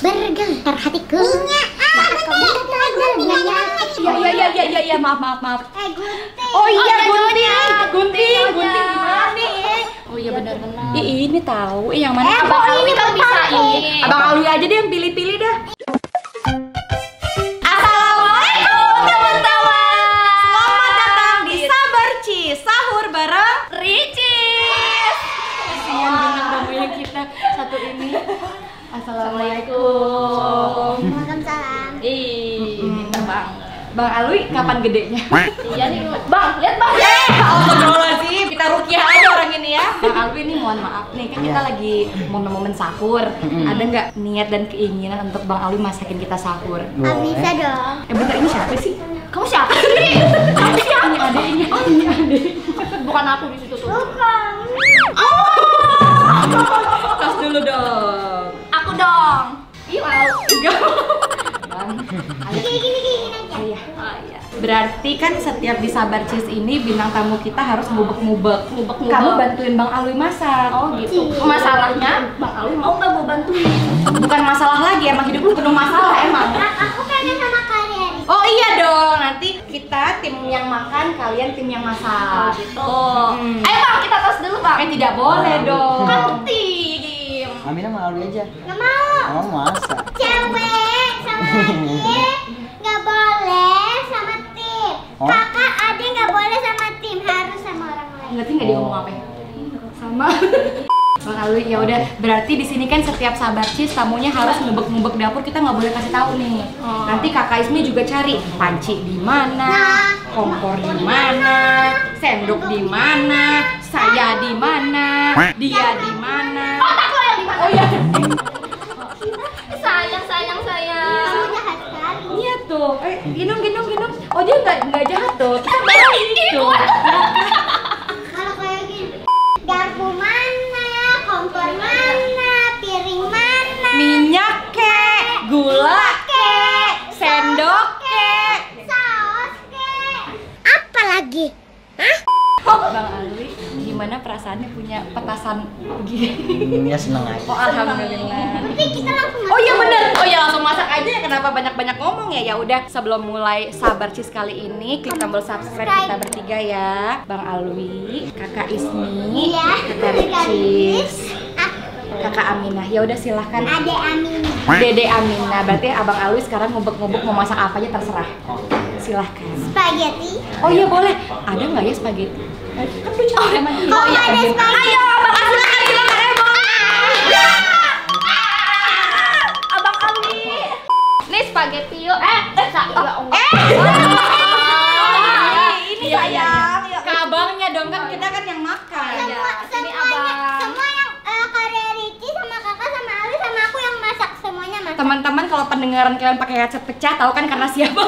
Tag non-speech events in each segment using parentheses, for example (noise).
bergetar hatiku. Iya, ah, Iya iya iya iya iya iya maaf maaf maaf. Eh, gunting. Oh iya iya, gunting, nyonya. gunting, gunting gimana nih? Oh iya benar benar. Ih ini tahu, yang mana? Eh, Abang kok Alwi ini kan bisa ini. Abang Alwi aja deh yang pilih-pilih dah. Assalamualaikum teman-teman. Selamat datang di Sabar Cheese sahur bareng Ricis. Kasihan bintang tamunya kita satu ini. Assalamualaikum. Waalaikumsalam. Ih, pinter banget. Bang Alwi kapan gedenya? Iya nih, Bang, lihat Bang. Eh, Astagfirullahaladzim, kita rukiah aja orang ini ya Bang Alwi nih mohon maaf nih, kan kita lagi momen-momen sahur Ada nggak niat dan keinginan untuk Bang Alwi masakin kita sahur? Ah, bisa dong. Eh bentar, ini siapa sih? Kamu siapa sih? Kamu siapa? Ini adeknya, oh ini adeknya Bukan aku di situ tuh. Bukan. Iya. Berarti kan setiap di Sabar Cheese ini bintang tamu kita harus ngubek-ngubek Ngubek-ngubek. Kamu bantuin Bang Alwi masak Oh gitu. Masalahnya, Bang Alwi mau nggak mau bantuin? Bukan masalah lagi, emang hidup lu penuh masalah emang Nah, aku pengen sama kalian. Oh iya dong, nanti kita tim yang makan, kalian tim yang Oh masak. gitu. Hmm. Ayo Bang, kita tos dulu Bang. Eh tidak boleh dong. Kan tim. Aminah mau Alwi aja. Nggak mau. Oh masa? Cewek sama adik nggak boleh sama tim. Oh. Kakak adik nggak boleh sama tim, harus sama orang lain. Ngerti nggak dia ngomong apa ya? Sama. (laughs) Alwi, ya udah. Berarti di sini kan setiap sabar cheese tamunya harus ngubek-ngubek dapur. Kita nggak boleh kasih tahu nih. Oh. Nanti kakak Ismi juga cari panci di mana, Nah. kompor di mana, sendok di mana, saya di mana, dia di mana. Oh iya. Sayang, sayang, sayang. Kamu jahat. Iya tuh. Eh, ginung ginung ginung. Oh dia nggak nggak jahat tuh. Kita baik tuh. Kalau kayak gini, garpu mana, kompor mana, piring mana, Minyak kek, gula kek, sendok kek. saus kek. Apa lagi? Bang Alwi, gimana perasaannya punya petasan begini? Hmm, ya seneng aja. Oh alhamdulillah. Nanti kita langsung Oh iya bener. Oh ya langsung masak aja ya. Kenapa banyak-banyak ngomong ya? Ya udah sebelum mulai sabar cheese kali ini klik tombol subscribe kita bertiga ya. Bang Alwi, Kakak Ismi, Iya. Kakak Ricis, Kakak Aminah. Ya udah silahkan. Ade Amin. Dede Aminah. Berarti Abang Alwi sekarang ngubek-ngubek mau masak apa aja terserah. Silahkan. Spaghetti. Oh iya boleh. Ada nggak ya spaghetti? Kan cari sama dia. Oh, ada spaghetti. Ayo Abang Alwi silakan silakan. Eh, Bang. Abang Ali. Nih spaghetti yuk. Eh, eh, Pendengaran kalian pakai headset pecah tahu kan karena siapa?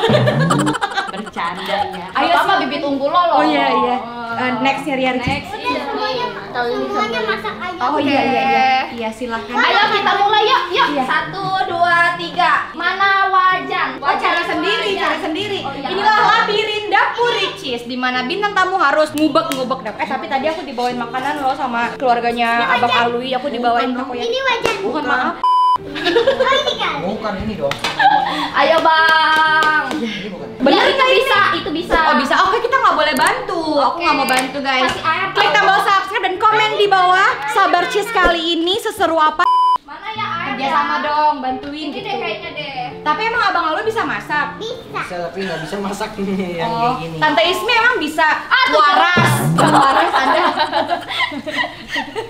(laughs) Bercanda ya. Ayo sama bibit unggul lo loh. Oh iya iya. Eh, next ya Ria. Next. Udah semuanya, semuanya masak aja. Oh iya iya iya. Iya silakan. Ayo kita mulai yuk, yuk. Iya. Satu, dua, tiga. Mana wajan? Oh, cara sendiri, wajan. cara sendiri. Oh, iya. Inilah labirin dapur Ricis di mana bintang tamu harus ngubek-ngubek dapur. Eh, tapi tadi aku dibawain makanan loh sama keluarganya Abang Alwi. Aku dibawain takoyaki. Ini wajan. Bukan maaf. Oh ini kan. Bukan ini dong. Ayo bang. Ini bukan. ya? Bener Ya, itu nggak ini? bisa, itu bisa. Oh bisa, oke kita nggak boleh bantu. Aku nggak mau bantu guys. Klik tombol subscribe dan komen di bawah. Sabar cheese kali ini seseru apa? Mana ya? Kerja sama dong, bantuin Ini gitu. deh kayaknya deh. Tapi emang abang Alwi bisa masak. Bisa. Bisa tapi nggak bisa masak nih yang Oh, kayak gini. Tante Ismi emang bisa tuh. waras. waras ada.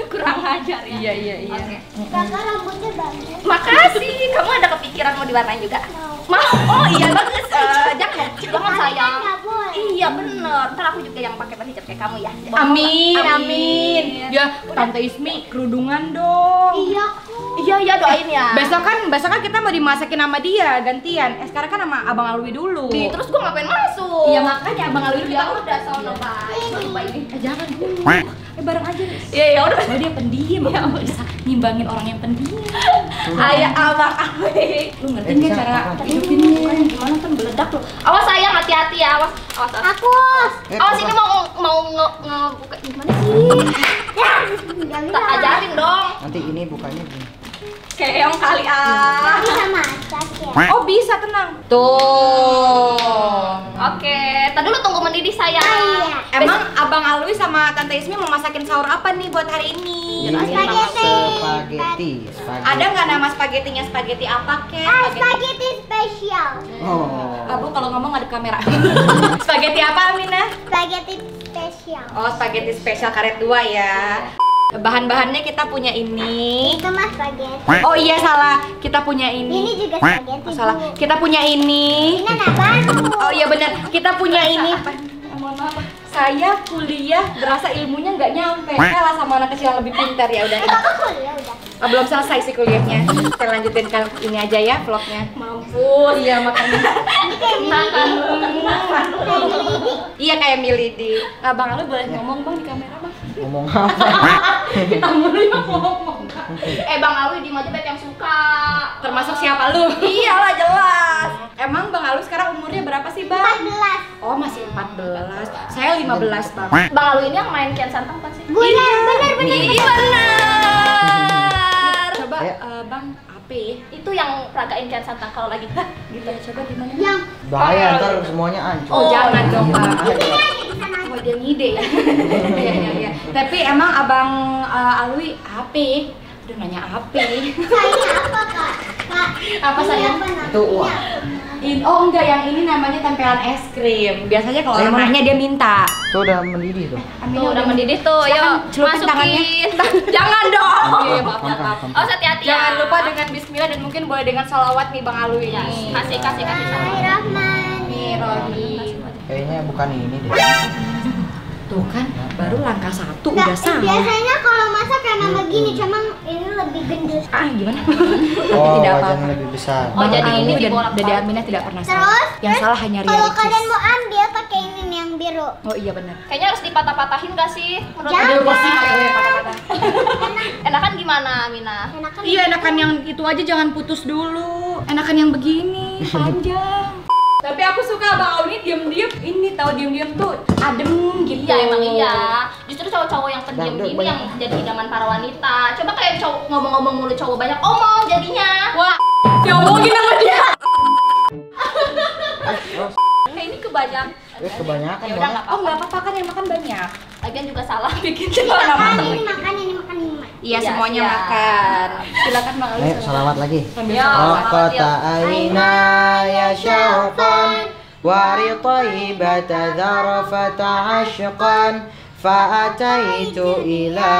Kurang ajar ya. Iya iya iya. Oke. Kakak rambutnya bagus. Makasih, kamu ada kepikiran mau diwarnain juga? Mau? Oh iya bagus. Eh, jangan, jangan sayang. Iya bener. Ntar aku juga yang pakai baju hijab kayak kamu ya. Amin, amin. Ya, Tante Ismi kerudungan dong. Iya. Iya iya doain ya. Besok kan, besok kan kita mau dimasakin sama dia gantian. Eh sekarang kan sama Abang Alwi dulu. Di, terus gua ngapain masuk? Iya makanya Abang Alwi dulu. Ya udah sono baik. Baru baik ini. Eh jangan dulu. Eh bareng aja. Iya ya udah. Oh dia pendiam, ya bisa ngimbangin orang yang pendiam. Ayah abang Awi. Lu ngerti Eh, nggak bisa, cara hidupin Bukan gimana kan meledak loh. Awas sayang hati-hati ya, awas. Awas. awas. Aku. Eh, Awas ini mau mau nge ngebuka gimana sih? Tak ajarin dong. Nanti ini bukanya gini. Keong kali ah. Oh bisa tenang. Tuh. Oke, tadi dulu tunggu mendidih saya. Iya. Emang Abang Alwi sama Tante Ismi mau masakin sahur apa nih buat hari ini? Ini Spaghetti. spaghetti. spaghetti. Ada nggak nama spaghettinya spaghetti apa kek? Ah, Spaghetti. spaghetti spesial. Oh. Abu kalau ngomong ada kamera. (laughs) spaghetti apa Amina? Spaghetti spesial. Oh spaghetti spesial karet dua ya. Bahan-bahannya kita punya ini. Itu mah spaghetti. Oh iya salah, kita punya Ini ini. juga spaghetti. Oh, salah, kita punya ini. Ini anak baru. Oh iya benar, kita punya ini. Saya kuliah berasa ilmunya nggak nyampe. Kalah sama anak kecil yang lebih pintar ya udah. Ah, belum selesai sih kuliahnya. Kita lanjutin kan ini aja ya vlognya. Mampus. Iya kayak Makan. (laughs) iya kayak Milidi. Nah, Bang Alu boleh ngomong Bang di kamera Bang. Ngomong apa? Kita mulai ngomong. Eh Bang Alwi di aja yang suka. Termasuk siapa lu? Iyalah jelas. Emang Bang Alu sekarang umurnya berapa sih Bang? 14. Oh masih 14. Saya 15 Bang. Bang Alwi ini yang main Kian Santang kan sih? Benar, benar, benar. Iya benar. Coba eh, Bang ya? Itu yang peragain Kian Santang kalau lagi Gitu ya coba gimana? Yang Bahaya ntar semuanya hancur. Oh, jangan dong Bang. Oh dia ngide ya. (laughs) Iya iya iya. Tapi emang Abang eh, Alwi apa? Udah nanya apa? Saya apa kak? Kak. Apa namanya? Itu uang. In- oh enggak, yang ini namanya tempelan es krim. Biasanya kalau Eh, orang nanya dia minta. Tuh udah mendidih tuh. Aminnya Tuh udah mendidih tuh, yuk celupin tangannya. masukin. (laughs) Jangan dong. Oh, Iya, maaf. Oh, hati-hati ya. Jangan lupa dengan bismillah dan mungkin boleh dengan salawat nih Bang Alwi. Ya, kasih kasih kasih sama. Bismillahirrahmanirrahim. Kayaknya bukan ini deh. Tuh kan, baru langkah satu Nggak, udah salah. biasanya kalau masak emang begini, cuman ini lebih gendut. Ah, gimana? Oh, (laughs) tidak wajan apa-apa. lebih besar. Oh, Bang jadi ini dan. Dede Aminah tidak pernah salah. Terus, Yang terus, salah hanya Ria Kalau kalian mau ambil pakai ini nih yang biru. Oh iya benar. Kayaknya harus dipatah-patahin gak sih? Menurut Jangan. Aduh, pasti patah-patah. (laughs) Enakan gimana, Mina? Enakan Iya, enakan yang itu aja jangan putus dulu. Enakan yang begini, (laughs) panjang. Tapi aku suka Bang Auni diem-diem ini tahu diem-diem tuh adem gitu. Iya emang iya. Justru cowok-cowok yang pendiam gini banyak. yang jadi idaman para wanita. Coba kayak cowok ngomong-ngomong mulu cowok banyak omong jadinya. Wah, diomongin sama dia. (laughs) Terus, Kayak ini kebanyakan. eh, kebanyakan Ya udah Oh apa-apa. nggak apa-apa kan yang makan banyak. Lagian juga salah bikin Ini ini makan, ini makan, ini makan. Iya Iya, semuanya siap. makan. Silakan Bang Auni. Ayo, salawat lagi. Ya. salawat. Rokok. aina ya syauqan wari taibata zarfata ashqan fa'ataitu ila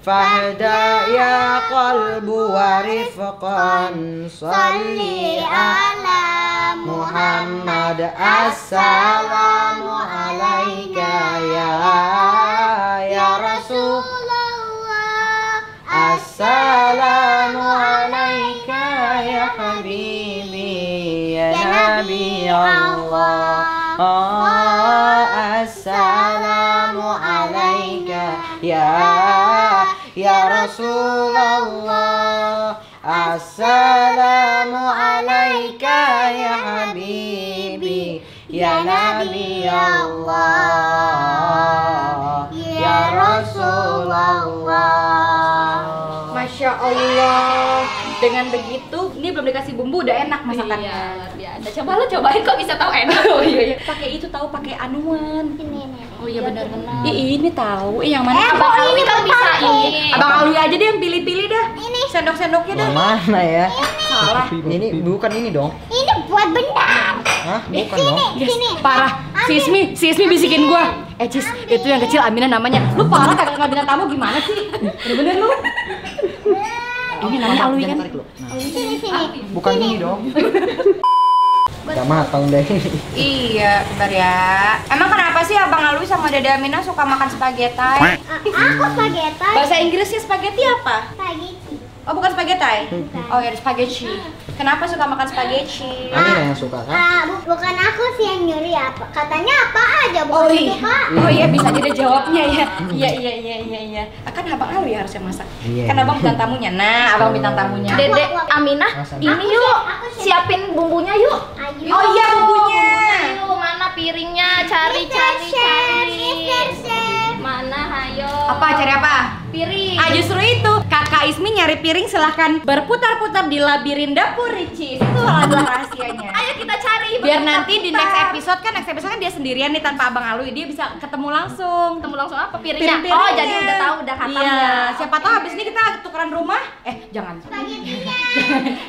fahda ya qalbu wa rifqan salli ala Muhammad assalamu alaika ya ya rasul Assalamu alaika ya habibi ya nabi Allah ya Rasulullah Assalamu alaika ya habibi ya nabi Allah ya Rasulullah Masya Allah. Dengan begitu, ini belum dikasih bumbu udah enak masakannya. Iya, biasa. Coba lu cobain kok bisa tahu enak. Oh iya iya. Pakai itu tahu pakai anuan. Ini, ini, ini. Oh iya benar. kenal. Ih, ini tahu. Ih, yang mana? Eh, Abang Alwi kan bisa ini. Abang Alwi aja deh yang pilih-pilih dah. Ini. Sendok-sendoknya dah. Mana ya? Salah. Ini bukan ini dong. Ini buat bendam. Hah? Bukan dong. Yes, Sini. parah. Si Ismi, si Ismi bisikin gua. Eh, Cis, itu yang kecil Aminah namanya. Lu parah kagak ngambilin tamu gimana sih? Bener-bener lu. Ini namanya Alwi kan? Lu. Nah, Sini, sini. bukan ini dong. (laughs) Udah matang deh. Iya, bentar ya. Emang kenapa sih Abang Alwi sama Dede Aminah suka makan spaghetti? Ah, Aku spaghetti. Bahasa Inggrisnya spaghetti apa? Spaghetti. Oh, bukan spaghetti. Oh, ya spaghetti. Kenapa suka makan spaghetti? Ini yang suka kan? Ah, bu- bukan aku sih yang nyuri apa. Katanya apa aja bukan Oh itu, iya. Kak. Oh iya bisa jadi jawabnya ya. Iya iya iya iya iya. Akan Abang Alwi harus yang masak. Iya. Kan Abang bintang tamunya. Nah, Abang bintang tamunya. Dede Aminah, ini Aku yuk siapin bumbunya yuk. Ayo. Oh iya bumbunya. Yuk, mana piringnya? Cari Mister cari Chef, cari. Mister Chef. Mana hayo? Apa cari apa? Piring. Ah justru itu kakak Ismi nyari piring silahkan berputar-putar di labirin dapur Ricis itu adalah rahasianya. (laughs) Ayo kita cari. Biar nanti di next episode kan next episode kan dia sendirian nih tanpa abang Alwi dia bisa ketemu langsung. ketemu langsung apa piringnya? Piring-piringnya. Oh, jadi udah tahu udah khatam Iya, ya. siapa tahu habis ini kita tukeran rumah. Eh, jangan. Spaghettinya.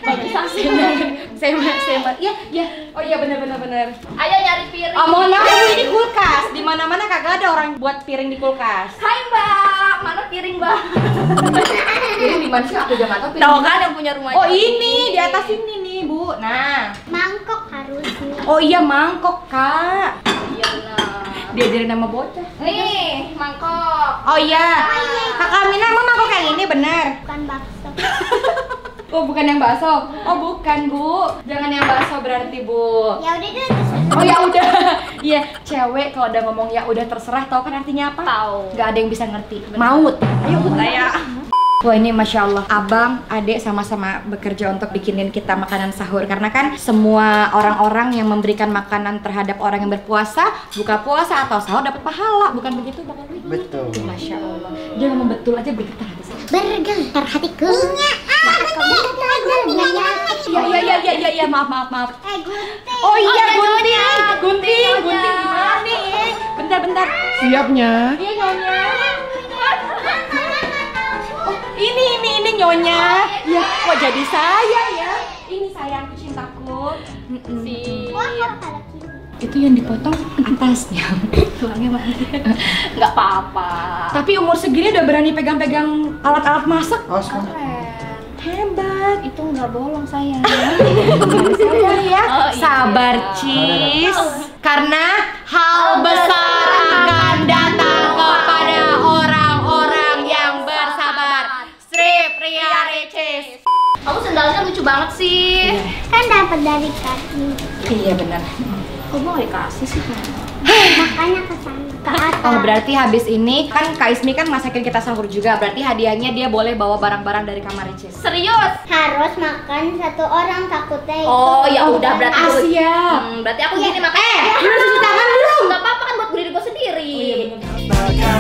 (laughs) saya saya iya. iya oh iya benar benar benar. Ayo nyari piring. oh mohon maaf Bu, ini kulkas. Di mana mana kagak ada orang buat piring di kulkas. Hai Mbak, mana piring Mbak? (laughs) piring di mana sih? Aku udah nggak tahu Tahu kan yang punya rumah. oh ini di atas ini nih bu. Nah. Mangkok harusnya. oh iya mangkok kak. Iya benar. diajarin nama bocah. Nih, mangkok. oh iya. Kakak Mina emang mangkok yang ini? Benar. Bukan bakso. Oh bukan yang bakso oh bukan bu jangan yang bakso berarti bu Ya udah deh. Oh ya udah, (laughs) iya cewek kalau udah ngomong ya udah terserah tahu kan artinya apa? Tahu. Gak ada yang bisa ngerti. Maut. Ayo saya. Wah ini masya Allah, abang, adek sama-sama bekerja untuk bikinin kita makanan sahur karena kan semua orang-orang yang memberikan makanan terhadap orang yang berpuasa, buka puasa atau sahur dapat pahala, bukan begitu bang? Betul. Masya Allah, dia ngomong betul aja bergetar hati saya. Bergetar hatiku. Iya. Iya iya iya iya iya ya, maaf maaf maaf. Eh gunting. Oh iya iya, gunting, gunting, Nyonya. gunting gimana nih? Bentar bentar. Siapnya. Iya nyonya. Oh ini ini ini nyonya. Ya kok jadi saya ya? Ini sayangku cintaku. Kalau kalau kiri. Itu yang dipotong atasnya. Tulangnya mana? Enggak apa-apa. Tapi umur segini udah berani pegang-pegang alat-alat masak. Keren. Hebat. Itu nggak bolong sayang. (laughs) Sabar ya. Oh, iya. Sabar, Cis. Karena hal besar akan datang kepada orang-orang yang bersabar. Strip Ria Ricis. Kamu sendalnya lucu banget sih. Kan dapat dari kaki. Iya benar. Kok mau dikasih sih? Makanya ke sana. Ke atas. Oh berarti habis ini kan Kak Ismi kan masakin kita sahur juga berarti hadiahnya dia boleh bawa barang-barang dari kamar Ricis. Serius? Harus makan satu orang takutnya itu. Oh ya udah berarti Asia. Ah, hmm, berarti aku ya, gini makan. Eh, belum cuci tangan belum? Gak apa-apa kan buat gue diri gue sendiri. Oh, iya,